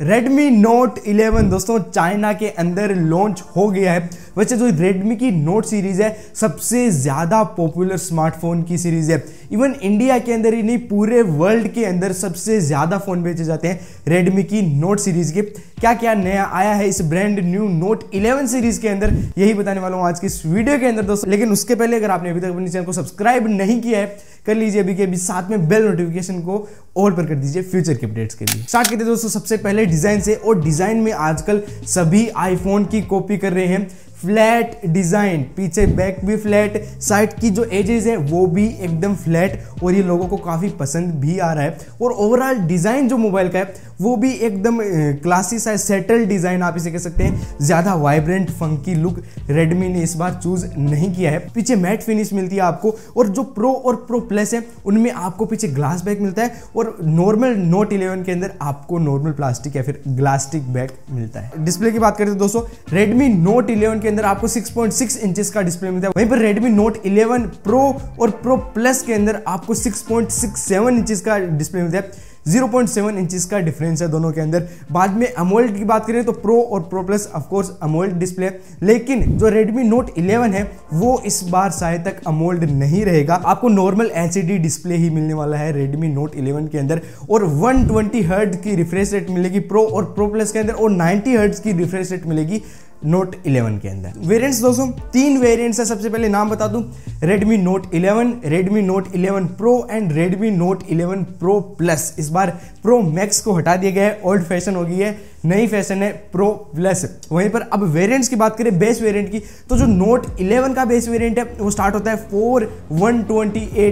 Redmi Note 11 दोस्तों, China के अंदर लॉन्च हो गया है। वैसे जो Redmi की Note सीरीज़ है, सबसे ज़्यादा पॉपुलर स्मार्टफ़ोन की सीरीज़ है। इवन इंडिया के अंदर ही नहीं, पूरे वर्ल्ड के अंदर सबसे ज़्यादा फ़ोन बेचे जाते हैं Redmi की Note सीरीज़ के। क्या क्या नया आया है इस ब्रांड न्यू नोट 11 सीरीज़ के अंदर? यही बताने वाला हूँ आज की इस वीडियो के अंदर, दोस्तों। लेकिन उसके पहले अगर आपने अभी तक अपने चैनल को सब्सक्राइब नहीं किया है, कर लीजिए अभी के अभी साथ में बेल नोटिफिकेशन को ऑल पर कर दीजिए फ्यूचर के अपडेट्स के लिए। स्टार्ट करते दोस्तों, सबसे पहले डिज़ाइन से और डिज़ाइन में आजकल सभी आईफोन की कॉपी कर रहे हैं। फ्लैट डिज़ाइन, पीछे बैक भी फ्लैट साइड की जो एजेस है, वो भी एकदम फ्लैट, और ये लोगों को काफ़ी पसंद भी आ रहा है। और ओवरऑल डिज़ाइन जो मोबाइल का है, वो भी एकदम क्लासी सा सेटल डिज़ाइन आप इसे कह सकते हैं। ज़्यादा वाइब्रेंट फंकी लुक रेडमी ने इस बार चूज़ नहीं किया है। पीछे मैट फिनिश मिलती है आपको, और जो प्रो और प्रो प्लस है, उनमें आपको पीछे ग्लास बैग मिलता है, और नॉर्मल नोट इलेवन के अंदर आपको नॉर्मल प्लास्टिक या फिर ग्लास्टिक बैग मिलता है। डिस्प्ले की बात करें तो दोस्तों रेडमी नोट इलेवन के अंदर आपको 6.6 इंचेस का डिस्प्ले मिलता है। वहीं पर Redmi Note 11 Pro और Pro Plus के अंदर आपको 6.67 इंचेस का डिस्प्ले मिलता है। 0.7 इंचेस का डिफरेंस है दोनों के अंदर। बाद में अमोल्ड की बात करें तो प्रो और pro plus of course AMOLED display लेकिन जो Redmi Note 11 है, वो इस बार शायद तक अमोल्ड नहीं रहेगा। आपको नॉर्मल एच डिस्प्ले ही मिलने वाला है Redmi Note 11 के अंदर। और 120 ट्वेंटी की रिफ्रेश रेट मिलेगी प्रो और प्रो प्लस के अंदर और 90 हर्ट्ज की रिफ्रेश रेट मिलेगी। नोट 11 के अंदर। वेरिएंट्स दोस्तों तीन वेरिएंट्स है। सबसे पहले नाम बता दू। Redmi Note 11, Redmi Note 11 Pro and Redmi Note 11 Pro Plus इस बार Pro Max को हटा दिया गया है। ओल्ड फ़ैशन हो गई है। नई फ़ैशन है प्रो प्लस वहीं पर अब वेरिएंट्स की बात करें बेस वेरिएंट की तो जो नोट 11 का बेस वेरिएंट है, वो स्टार्ट होता है फोर वन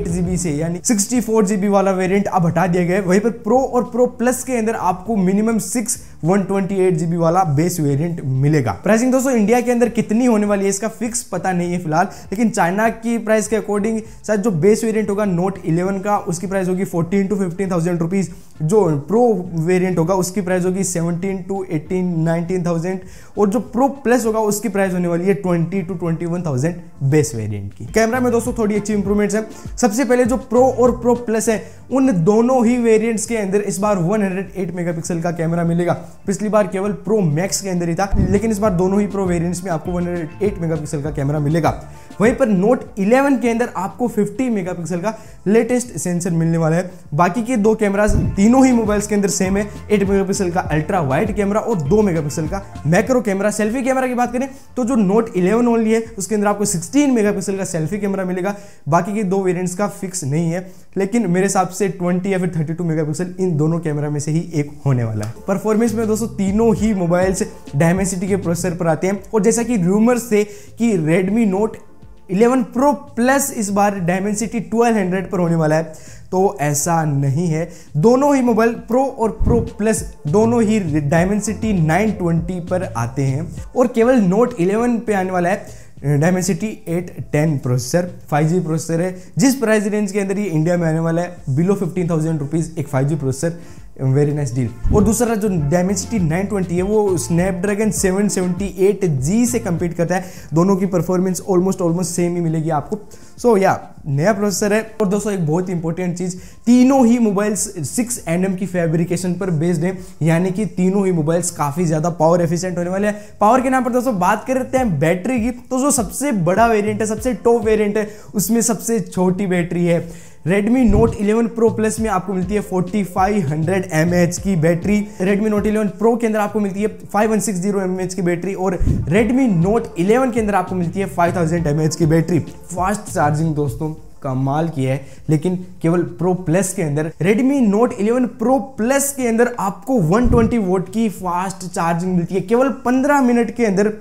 जीबी से, यानी सिक्सटी फोर जीबी वाला वेरिएंट अब हटा दिया गया है। वहीं पर प्रो और प्रो प्लस के अंदर आपको minimum six one twenty eight GB वाला बेस वेरिएंट मिलेगा। प्राइसिंग दोस्तों इंडिया के अंदर कितनी होने वाली है, इसका फिक्स पता नहीं है फ़िलहाल, लेकिन चाइना की प्राइस के अकॉर्डिंग शायद जो बेस वेरिएंट होगा नोट 11 का, उसकी प्राइस होगी fourteen to fifteen thousand rupees जो प्रो वेरिएंट होगा, उसकी प्राइस होगी seventeen to eighteen nineteen thousand और जो प्रो प्लस होगा, उसकी प्राइस होने वाली है twenty to twenty one thousand base variant की। कैमरा में दोस्तों थोड़ी अच्छी इंप्रूवमेंट्स है। सबसे पहले जो प्रो और प्रो प्लस है, उन दोनों ही वेरिएंट्स के अंदर इस बार 108 मेगापिक्सल का कैमरा मिलेगा। पिछली बार केवल प्रो मैक्स के अंदर ही था, लेकिन इस बार दोनों ही प्रो वेरिएंट्स में आपको 108 मेगापिक्सल का कैमरा मिलेगा। वहीं पर नोट 11 के अंदर आपको 50 मेगापिक्सल का लेटेस्ट सेंसर मिलने वाला है। बाकी के दो कैमराज तीनों ही मोबाइल्स के अंदर सेम है। 8 मेगापिक्सल का अल्ट्रा वाइड कैमरा और 2 मेगापिक्सल का मैक्रो कैमरा सेल्फी कैमरा की बात करें तो जो नोट 11 ओनली है, उसके अंदर आपको 16 मेगापिक्सल का सेल्फी कैमरा मिलेगा। बाकी के दो वेरियंट्स का फिक्स नहीं है, लेकिन मेरे हिसाब से 20 या फिर 32 मेगापिक्सल इन दोनों कैमरा में से ही एक होने वाला है। परफॉर्मेंस में दोस्तों, तीनों ही मोबाइल्स डायमेंसिटी के प्रोसेसर पर आते हैं। और जैसा कि रूमर्स थे कि रेडमी नोट 11 प्रो प्लस इस बार डायमेंसिटी 1200 पर होने वाला है। तो ऐसा नहीं है। दोनों ही मोबाइल प्रो और प्रो प्लस दोनों ही डायमेंसिटी 920 पर आते हैं। और केवल नोट 11 पे आने वाला है डायमेंसिटी 810 प्रोसेसर 5G प्रोसेसर है, जिस प्राइस रेंज के अंदर ये इंडिया में आने वाला है बिलो फिफ्टीन थाउज़ेंड रुपीज़ एक 5G processor very nice deal और दूसरा जो डायमेंसिटी 920 है वो स्नैपड्रैगन 778G से कंपीट करता है। दोनों की परफॉर्मेंस ऑलमोस्ट ऑलमोस्ट सेम ही मिलेगी आपको। सो so, या yeah, नया प्रोसेसर है। और दोस्तों एक बहुत इंपॉर्टेंट चीज़ तीनों ही मोबाइल्स 6 एन की फैब्रिकेशन पर बेस्ड है। यानी कि तीनों ही मोबाइल्स काफ़ी ज़्यादा पावर एफिशिएंट होने वाले हैं। पावर के नाम पर दोस्तों बात करते हैं बैटरी की। तो जो सबसे बड़ा वेरियंट है सबसे टॉप वेरियंट है उसमें सबसे छोटी बैटरी है। Redmi Note 11 Pro Plus में आपको मिलती है 4500 mAh की बैटरी। Redmi Note 11 Pro के अंदर आपको मिलती है 5160 mAh की बैटरी और Redmi Note 11 के अंदर आपको मिलती है 5000 mAh की बैटरी। फास्ट चार्जिंग दोस्तों, कमाल किया है, लेकिन केवल प्रो प्लस के अंदर, Redmi Note 11 Pro Plus के अंदर आपको 120 वोट की फास्ट चार्जिंग मिलती है। केवल 15 मिनट के अंदर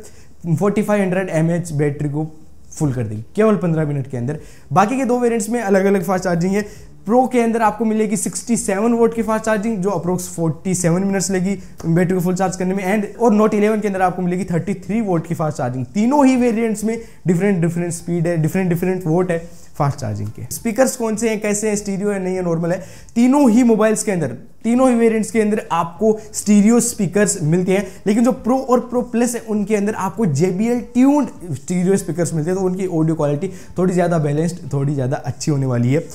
4500 mAh बैटरी को फुल कर देगी। केवल 15 मिनट के अंदर। बाकी के दो वेरियंट्स में अलग अलग फास्ट चार्जिंग है। प्रो के अंदर आपको मिलेगी 67 वोट की फास्ट चार्जिंग जो अप्रोक्स 47 मिनट्स लगी बैटरी को फुल चार्ज करने में। एंड और नोट 11 के अंदर आपको मिलेगी 33 वोट की फास्ट चार्जिंग तीनों ही वेरिएंट्स में डिफरेंट डिफरेंट स्पीड है डिफरेंट डिफरेंट वोट है। फास्ट चार्जिंग के। स्पीकर्स कौन से हैं, कैसे हैं, स्टीरियो है, नहीं है नॉर्मल है। तीनों ही मोबाइल्स के अंदर, तीनों ही वेरिएंट्स के अंदर आपको स्टीरियो स्पीकर्स मिलते हैं। लेकिन जो प्रो और प्रो प्लस है, उनके अंदर आपको JBL ट्यून्ड स्टीरियो स्पीकर्स मिलते हैं। तो उनकी ऑडियो क्वालिटी थोड़ी ज़्यादा बैलेंस्ड थोड़ी ज़्यादा अच्छी होने वाली है।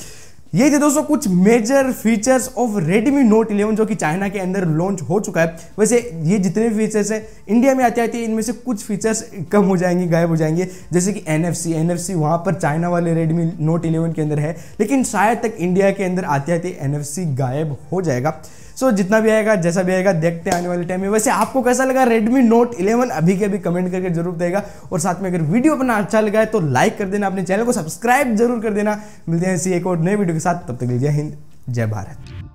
ये थे दोस्तों कुछ major features of Redmi Note 11 जो कि चाइना के अंदर लॉन्च हो चुका है। वैसे ये जितने भी फीचर्स हैं इंडिया में आते आते इनमें से कुछ फीचर्स कम हो जाएँगे, गायब हो जाएँगे। जैसे कि N F C N F C वहाँ पर चाइना वाले रेडमी नोट 11 के अंदर है। लेकिन शायद तक इंडिया के अंदर आते आते सी गायब हो जाएगा। सो so, जितना भी आएगा जैसा भी आएगा देखते हैं आने वाले टाइम में। वैसे आपको कैसा लगा Redmi Note 11 अभी के अभी कमेंट करके ज़रूर देगा और साथ में अगर वीडियो अपना अच्छा लगा है तो लाइक कर देना। अपने चैनल को सब्सक्राइब ज़रूर कर देना। मिलते हैं इसी एक और नए वीडियो के साथ। तब तक लीजिए हिंद जय भारत।